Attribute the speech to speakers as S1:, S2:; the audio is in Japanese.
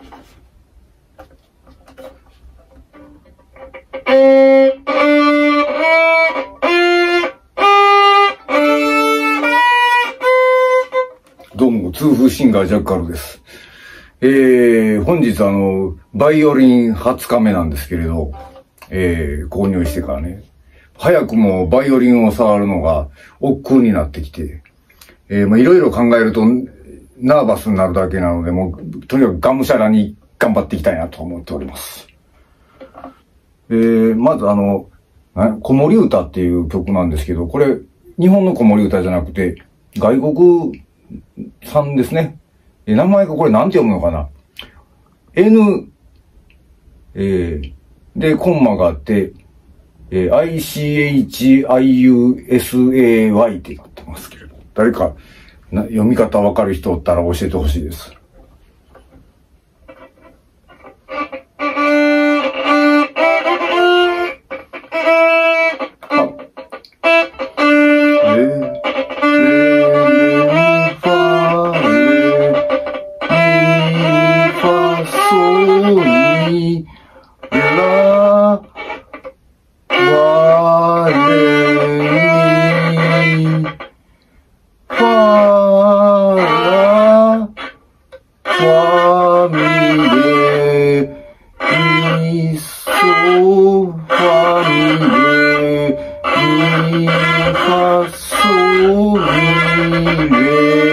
S1: どうも、痛風シンガージャッカルです。えー、本日あの、バイオリン20日目なんですけれど、えー、購入してからね、早くもバイオリンを触るのが億劫になってきて、えー、まあいろいろ考えると、ナーバスになるだけなので、もう、とにかくがむしゃらに頑張っていきたいなと思っております。えー、まずあの、子守歌っていう曲なんですけど、これ、日本の子守歌じゃなくて、外国さんですね。え、名前がこれなんて読むのかな ?N、えー、で、コンマがあって、えー、ICHIUSAY ってなってますけれど、誰かな読み方わかる人おったら教えてほしいです。Love. Fa, Sol, Mi, Re.